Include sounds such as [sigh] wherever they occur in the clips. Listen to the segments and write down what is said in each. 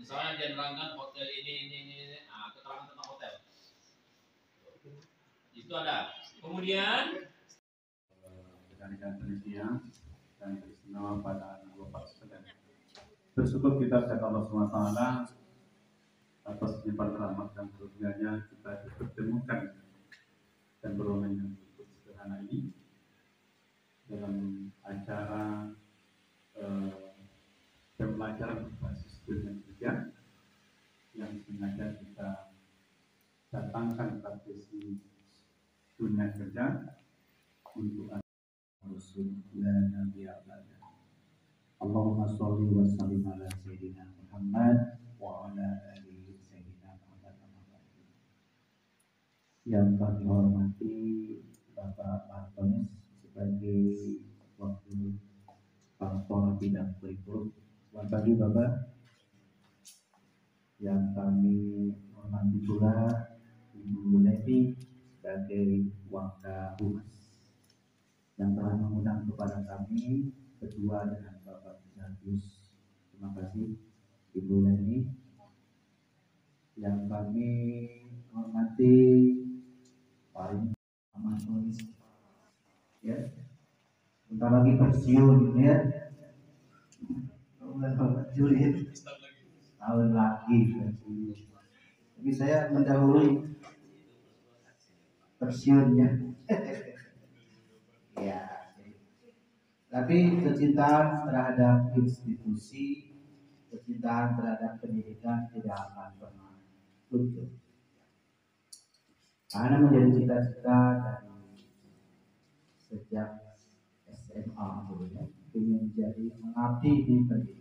Misalnya dia nerangkan hotel ini, ini, ini, ini. Nah, keterangan tentang hotel. Itu ada. Kemudian rekan-rekan penelitian dan beristimewa pada Bapak sekalian. Bersyukur kita kepada Allah SWT atas limpahan rahmat dan kurnianya kita dipertemukan dan berunding yang cukup sederhana ini dalam acara eh, pembelajaran berbasis dunia kerja yang sengaja kita datangkan praktisi dunia kerja untuk Rasul la nabi. Allahumma sholli wa sallim ala sayyidina Muhammad wa ala alihi sayyidina Muhammad. Yang kami hormati Bapak Martonis sebagai wakil Kepala Bidang Kurikulum. Selamat pagi Bapak. Yang kami hormati pula Ibu Levi sebagai Wakil Humas yang telah mengundang kepada kami berdua dengan Bapak Ignatius. Terima kasih Ibu Leni yang kami hormati paling amat tulis ya. Bentar lagi pensiun ya. Bulan Juli tahun lagi tapi saya mendahului pensiunnya. [laughs] Ya tapi kecintaan terhadap institusi kecintaan terhadap pendidikan tidak akan pernah luntur karena menjadi cita-cita dari sejak SMA dulu ya ingin menjadi mengabdi di pendidikan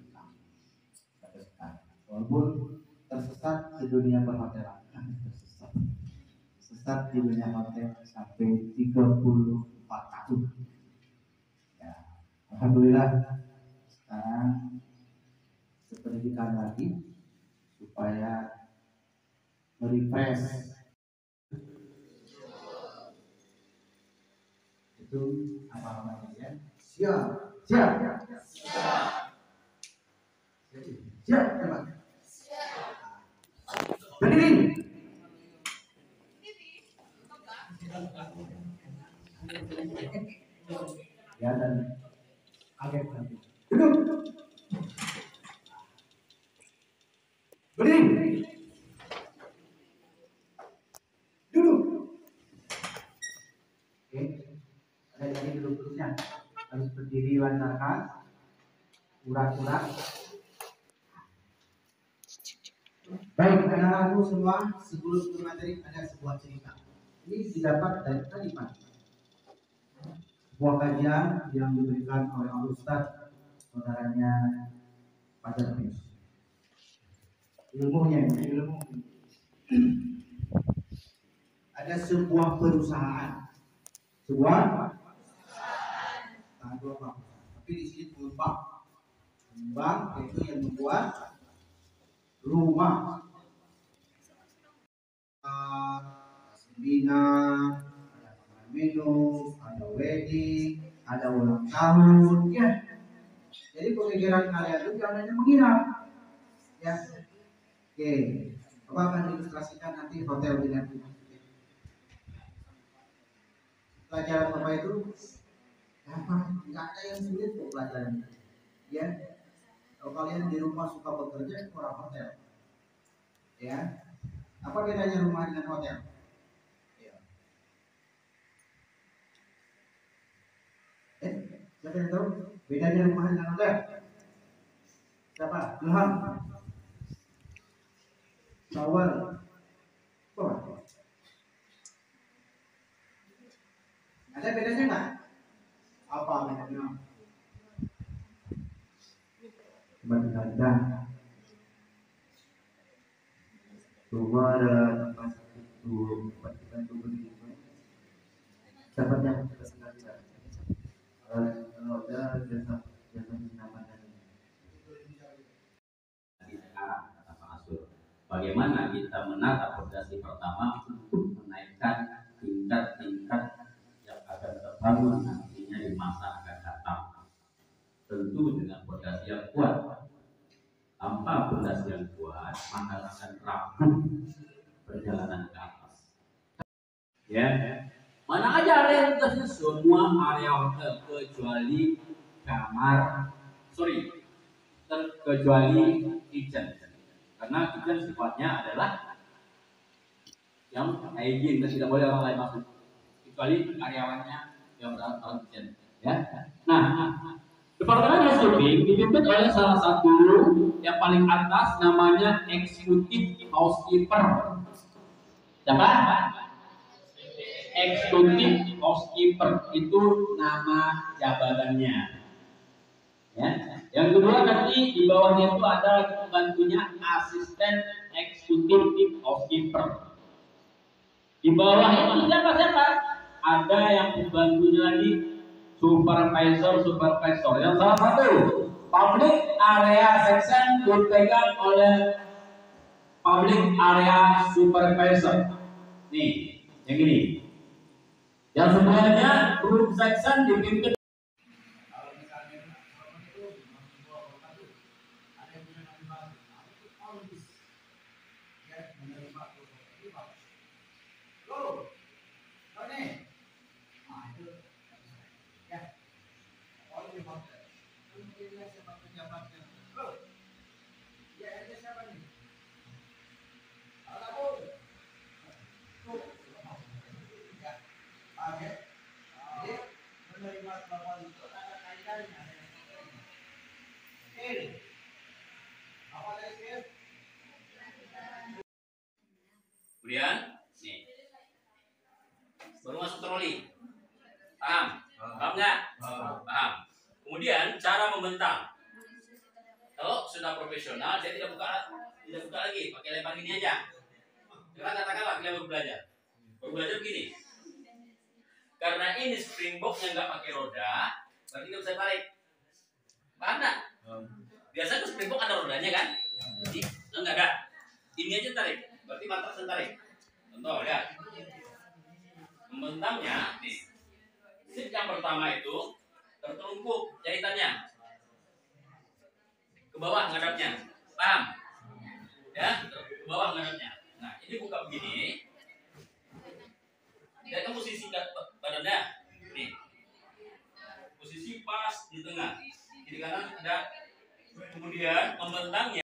walaupun tersesat di dunia perhotelan tersesat sesat di dunia hotel sampai 34 tahun ya, Alhamdulillah sekarang berpendidikan lagi supaya merefresh itu apa namanya ya siap siap Jadi, siap teman berdiri ya dan kaget nanti. Duduk. Berdiri duduk. Oke ada lagi duduk terusnya harus berdiri lancarkan urat-urat baik anak-anakku semua sebelum ke materi ada sebuah cerita. Ini didapat dari tadi pagi sebuah kajian yang diberikan oleh Al Ustaz saudaranya Fius. Ilmunya ilmu. Ada sebuah perusahaan, sebuah? Nah, dua bank. Tapi di sini pengembang, pengembang itu yang membuat rumah, seminar, ada makan minum, ada wedding, ada ulang tahun, ya. Jadi pemikiran kalian itu jangan hanya menginap, ya. Oke, Bapak akan ilustrasikan nanti hotel dengan pelajaran Bapak itu apa? Nggak ada yang sulit kok pelajaran Ya, kalau kalian di rumah suka bekerja kurang hotel, ya. Apa bedanya rumah dengan hotel? Eh, siapa yang tahu bedanya rumah dengan hotel? Siapa? Ilham. Sawal. Coba. Ada bedanya nggak? Apa bedanya? Itu, itu sengaja kalau ada jasa jasa. Bagaimana kita menata fondasi pertama untuk menaikkan tingkat-tingkat yang akan terbangun nantinya di masa akan datang. Tentu dengan fondasi yang kuat. Tanpa pondasi yang maka akan rapuh perjalanan ke atas. Ya, mana aja area itu semua area hotel kecuali kamar, sorry, kecuali kitchen. Karena kitchen sifatnya adalah yang hygiene dan tidak boleh orang lain masuk kecuali karyawannya yang dalam kitchen. Ya, nah Departemen housekeeping dipimpin oleh salah satu yang paling atas namanya executive housekeeper. Siapa? Executive housekeeper itu nama jabatannya. Ya. Yang kedua nanti di bawahnya itu ada pembantunya asisten executive housekeeper. Di bawah itu siapa siapa? Ada yang pembantunya lagi supervisor supervisor. Yang salah satu public area section dipegang oleh public area supervisor. Nih yang ini. Yang sebenarnya group section dipimpin nih, baru masuk troli. Paham? Paham nggak? Paham. Kemudian cara membentang. Kalau sudah profesional, saya tidak buka, tidak buka lagi, pakai lebar ini aja. Karena katakanlah kita baru belajar. Baru belajar begini. Karena ini springbox yang nggak pakai roda, berarti kita bisa tarik. Paham nggak? Biasanya springbox ada rodanya kan? Ini enggak ada. Ini aja tarik. Berarti matras tarik. Contoh ya. Membentangnya nih. Sip yang pertama itu tertelungkup jahitannya. Ke bawah ngadapnya. Paham? Ya, ke bawah ngadapnya. Nah, ini buka begini. Dan posisi badannya. Nih. Posisi pas di tengah. Kiri kanan ada kemudian membentangnya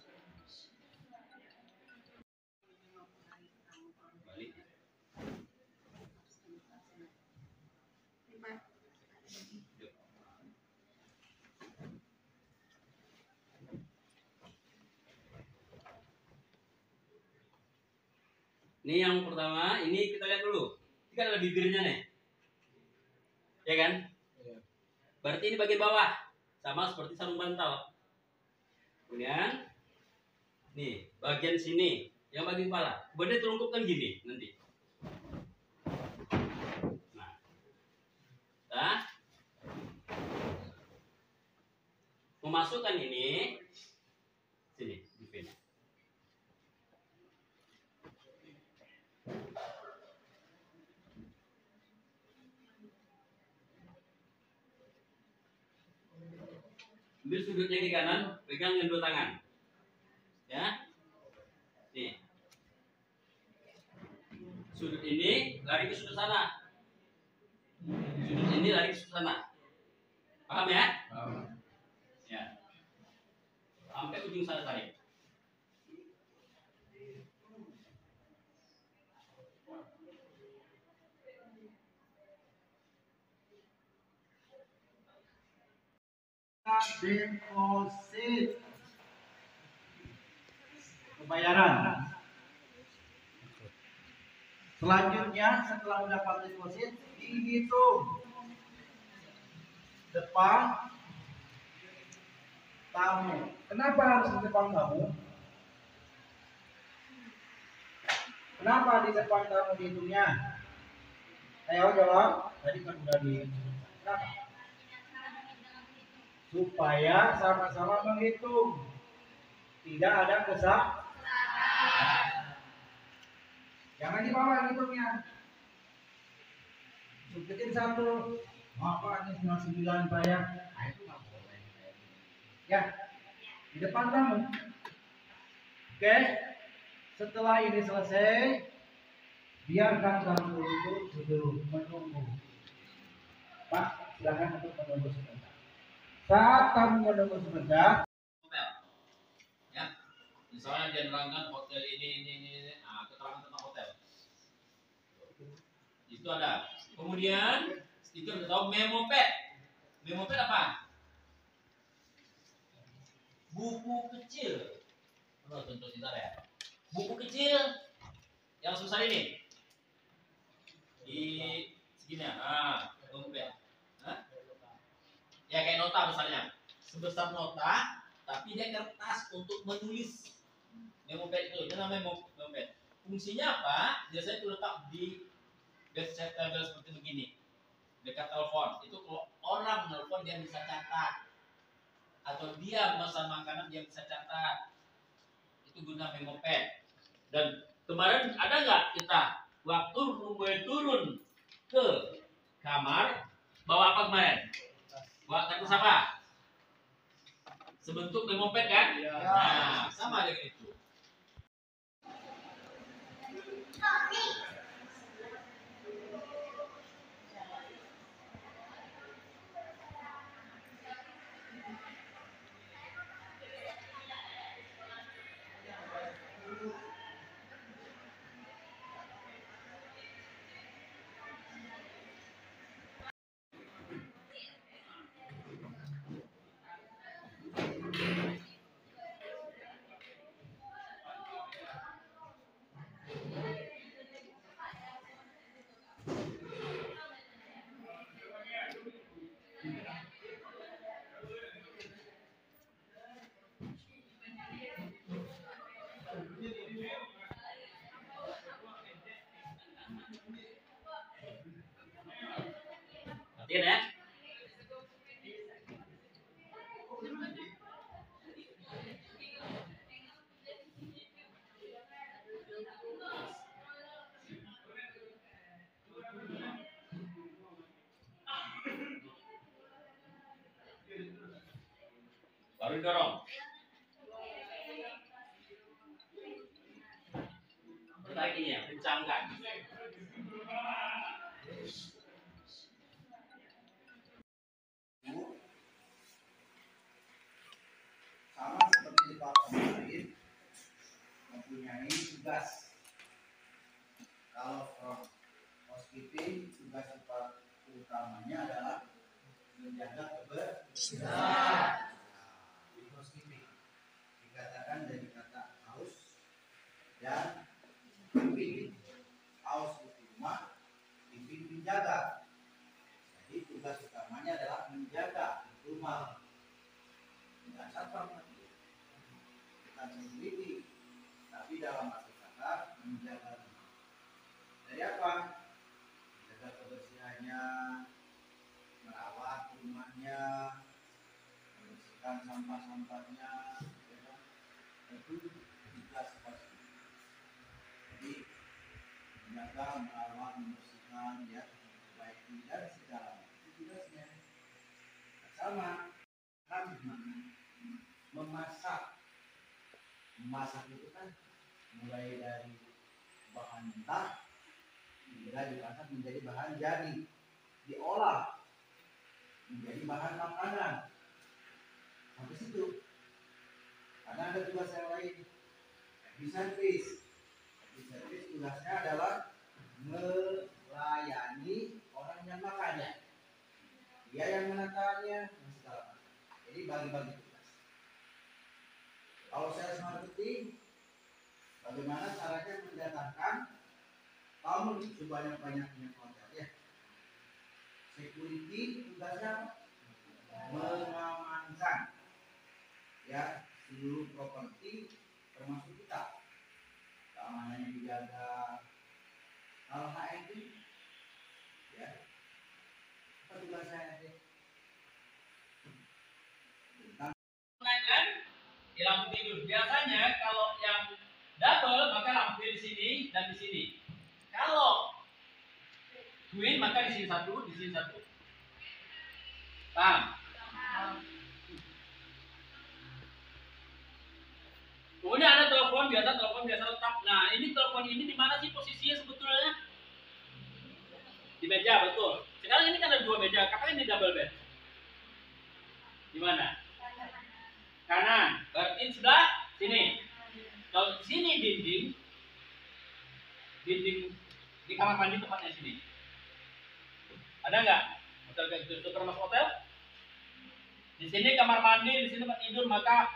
Ini yang pertama, ini kita lihat dulu. Ini kan ada bibirnya nih. Ya kan? Berarti ini bagian bawah. Sama seperti sarung bantal. Kemudian nih, bagian sini yang bagian kepala. Kemudian telungkupkan gini nanti. Nah. Nah. Memasukkan ini sini, di sini. Ambil sudutnya di kanan, pegang dengan dua tangan. Ya. Nih. Sudut ini lari ke sudut sana. Sudut ini lari ke sudut sana. Paham ya? Ya. Sampai ujung sana tarik. kita deposit pembayaran. Selanjutnya setelah mendapat deposit dihitung depan tamu. Kenapa harus di depan tamu? Kenapa di depan tamu dihitungnya? Ayo jawab. Tadi kan udah di Kenapa? Supaya sama-sama menghitung. Tidak ada kesak. Jangan di bawah hitungnya. Suketin satu. Apa ini sembilan sembilan pak ya? Nah. Ya, di depan kamu. Oke, setelah ini selesai, biarkan kamu itu duduk menunggu. Pak, silakan untuk menunggu. Saat kamu menunggu sebentar, hotel. Ya. Misalnya dia nerangkan hotel ini ini ini, ini. Nah, keterangan tentang hotel. Itu ada. Kemudian itu kita tahu memo pad. Memo pad apa? Buku kecil. Oh, contoh sebentar ya. Buku kecil yang sebesar ini. Di segini ya. Ah, memo pad. Ya kayak nota misalnya. Sebesar nota, tapi dia kertas untuk menulis memo pad itu. Itu namanya memo memo pad. Fungsinya apa? Biasanya itu letak di bedside table seperti begini dekat telepon itu kalau orang nelfon dia bisa catat atau dia memesan makanan dia bisa catat itu guna memo pad dan kemarin ada nggak kita waktu mulai turun ke kamar bawa apa kemarin bawa kertas apa sebentuk memo pad kan? Nah sama dengan itu Perhatian ya. Baru dorong. Kebersihan. Di housekeeping dikatakan dari kata haus dan pimpin. Haus itu rumah, pimpin menjaga. Jadi tugas utamanya adalah menjaga rumah. Tidak satpam bukan memiliki, tapi dalam arti kata menjaga rumah. Dari apa? Menjaga kebersihannya, merawat rumahnya, sampah-sampahnya, ya kan? itu pasti. Jadi menjaga, merawat, membersihkan, ya, memperbaiki dan segala itu tugasnya. Sama kan memasak memasak itu kan mulai dari bahan mentah hingga diangkat menjadi bahan jadi diolah menjadi bahan makanan situ karena ada tugas yang lain. Service service tugasnya adalah melayani orang yang makannya. Dia yang menatanya dan segala macam. Jadi bagi-bagi tugas. Kalau sales marketing, bagaimana caranya mendatangkan tamu sebanyak-banyaknya hotel ya. Security tugasnya mengamankan ya seluruh properti termasuk kita keamanannya dijaga hal HMI ya apa tugas saya sih tentang di lampu tidur. Biasanya kalau yang double maka lampu di sini dan di sini. Kalau twin maka di sini satu, di sini satu. Paham? Kemudian ada telepon biasa, telepon biasa tetap. Nah, ini telepon ini di mana sih posisinya sebetulnya? Di meja, betul. Sekarang ini kan ada dua meja, katanya ini double bed. Di mana? kanan berarti sebelah sini kalau sini dinding dinding di kamar mandi tempatnya sini ada nggak hotel kayak gitu itu termasuk hotel di sini kamar mandi di sini tempat tidur maka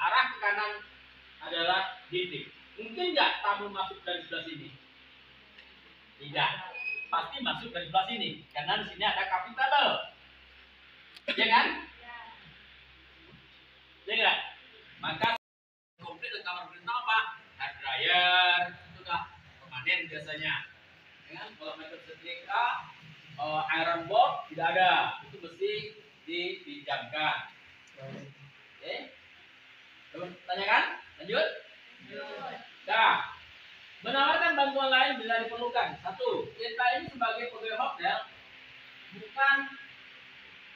arah ke kanan adalah dinding mungkin nggak tamu masuk dari sebelah sini tidak pasti masuk dari sebelah sini karena di sini ada coffee table ya kan Ya enggak? Maka komplit dengan kamar perintah apa? Hair dryer, itu dah permanen biasanya. Ya kan? Kalau mereka setrika, uh, iron box tidak ada. Itu mesti dipinjamkan. Oke? Teman tanyakan? Lanjut? Nah, menawarkan bantuan lain bila diperlukan. Satu, kita ini sebagai pegawai hotel bukan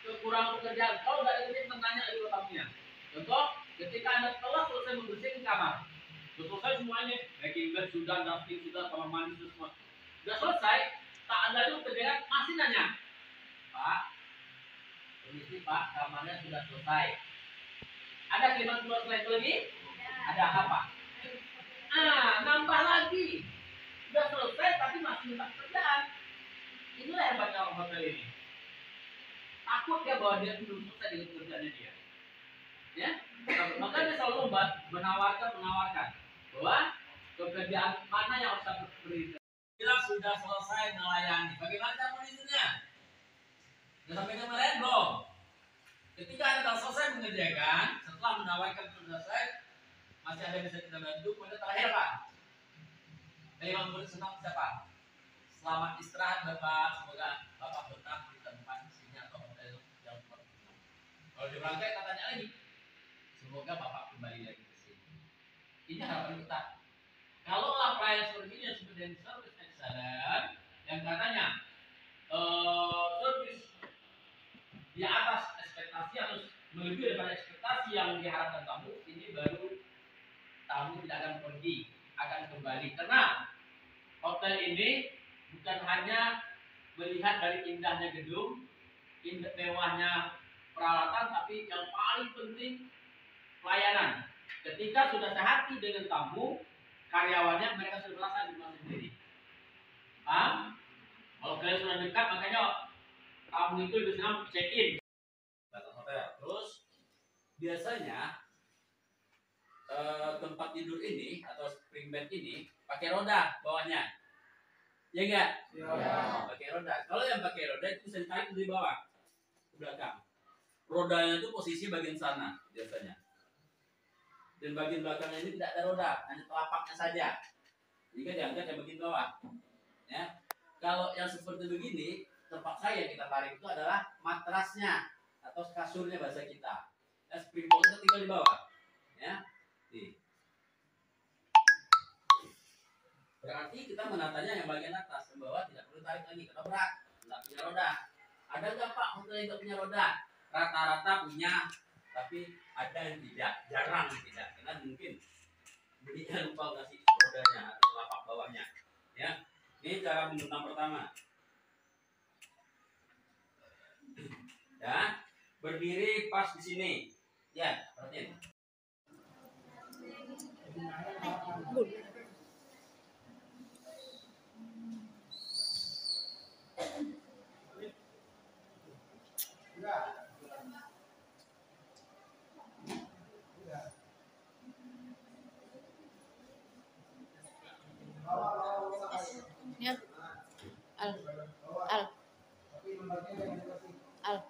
kekurangan pekerjaan. Kalau nggak ada kerjaan, tanya lagi ke tamunya. Contoh, ketika Anda telah selesai membersihkan kamar, sudah selesai semuanya, making bed sudah, dusting sudah, kamar mandi sudah semua. Sudah selesai, tak Anda itu kerjaan masih nanya, Pak, permisi Pak, kamarnya sudah selesai. Ada kiriman keluar selain itu lagi? Ada apa? Ah, nambah lagi. Sudah selesai tapi masih minta kerjaan. Inilah hebatnya orang hotel ini. Takut ya bahwa dia belum selesai dengan kerjaannya dia ya maka dia selalu menawarkan menawarkan bahwa pekerjaan mana yang harus aku beri bila sudah selesai melayani bagaimana cara mengisinya sudah sampai kemarin belum ketika anda selesai mengerjakan setelah menawarkan sudah selesai masih ada yang bisa kita bantu? Kemudian terakhir pak? Imam murid senang siapa? Selamat istirahat bapak. Semoga bapak betah di tempat sini atau hotel yang kalau di berangkai katanya lagi. Semoga bapak kembali lagi ke sini. Ini harapan kita. Kalau lah pelayan seperti ini yang dengan service excellent, yang katanya eh service di atas ekspektasi atau melebihi daripada ekspektasi yang diharapkan tamu, ini baru tamu tidak akan pergi, akan kembali. Karena hotel ini bukan hanya melihat dari indahnya gedung, indah mewahnya peralatan, tapi yang paling penting pelayanan. Ketika sudah sehati dengan tamu, karyawannya mereka sudah merasa di rumah sendiri. Paham? Kalau kalian sudah dekat, makanya tamu itu lebih senang check in. Datang hotel. Terus biasanya eh, tempat tidur ini atau spring bed ini pakai roda bawahnya. Ya enggak? Ya. Pakai roda. Kalau yang pakai roda itu bisa ditarik dari bawah ke belakang. Rodanya itu posisi bagian sana biasanya dan bagian belakangnya ini tidak ada roda, hanya telapaknya saja. Jika diangkat yang bagian bawah. Ya. Kalau yang seperti begini, tempat saya yang kita tarik itu adalah matrasnya atau kasurnya bahasa kita. Ya, springboard itu tinggal di bawah. Ya. Berarti kita menatanya yang bagian atas, yang bawah tidak perlu tarik lagi karena berat, tidak punya roda. Ada nggak Pak hotel yang tidak punya roda? Rata-rata punya, tapi ada yang tidak, jarang yang tidak, karena mungkin belinya lupa kasih rodanya atau lapak bawahnya. Ya, ini cara menggunakan pertama. [clears throat] Ya, berdiri pas di sini. Ya, perhatiin. Good. Ya. Al. Al. Al.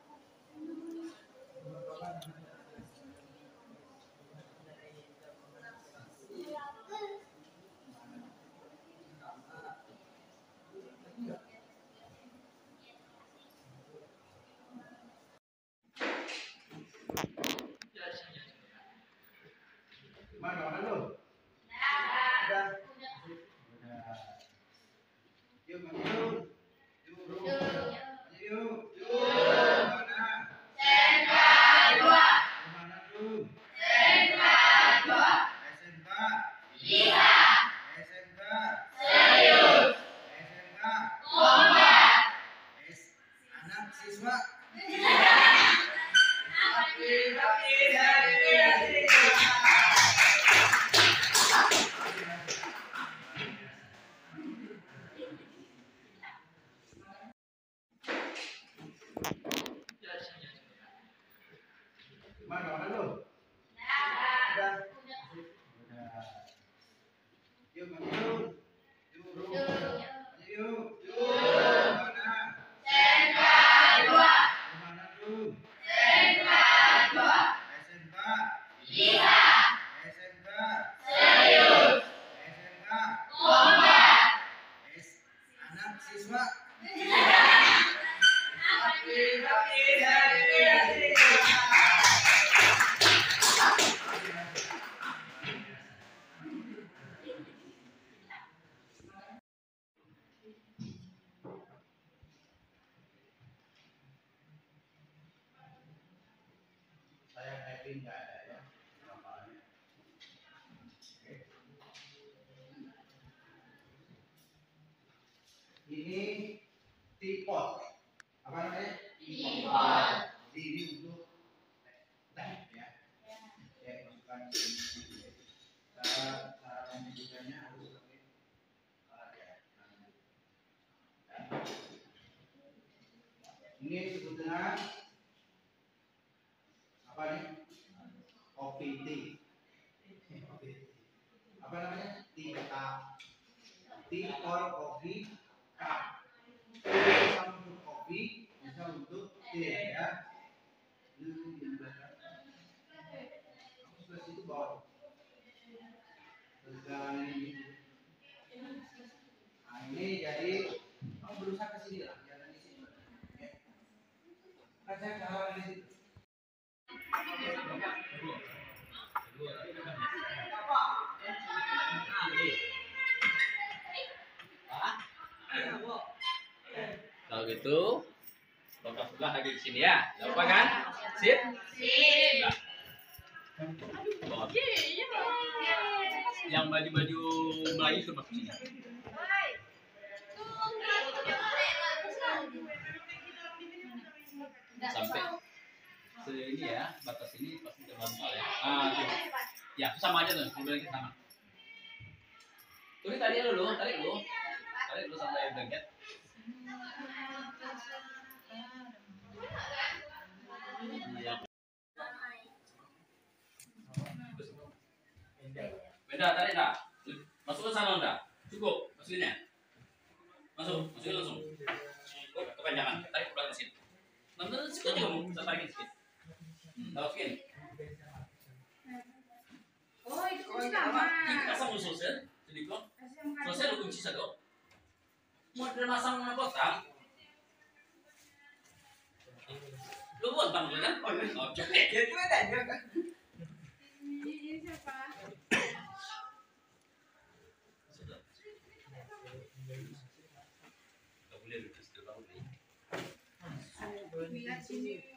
not Saya apa nih? OPT. Apa namanya? Tika. T for coffee, K. Bisa untuk kopi, bisa untuk teh ya. Ini di belakang. Kamu sebelah situ bawah. Sebelah ini. Nah ini jadi kamu berusaha ke sini lah, jangan di sini. Ya. Kan saya kalau di situ. Kalau gitu, lokal sebelah lagi di sini ya. Gak kan? Sip? Sip. Yang baju-baju Melayu suruh masuk sini. Sampai ini ya, batas ini pasti terbantal ya. Ah, tuh. Ya, sama aja tuh, mobilnya sama. Tuh tadi dulu, tarik dulu. Tarik dulu sampai blanket. Iya. Beda, tarik dah. Masuk ke sana udah. Cukup, masukin ya. Masuk, masukin langsung. Kepanjangan. Tarik belakang sini. Nanti situ aja kamu, bisa tarikin sedikit. Masukin. Ini pasang lu selesai, sedikit. Selesai lu kunci satu. Mau dia masang mana kotak? Lu buat bang kan? Oke. Ya itu aja kan. Sudah. Gak boleh lu terus terbang dulu. Jatuh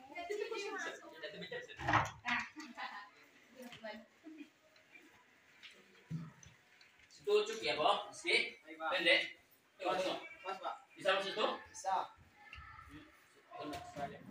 cukup ya, Bang? Sedikit. Pendek. Pas, Pak. Bisa masuk situ? Bisa. Tengok.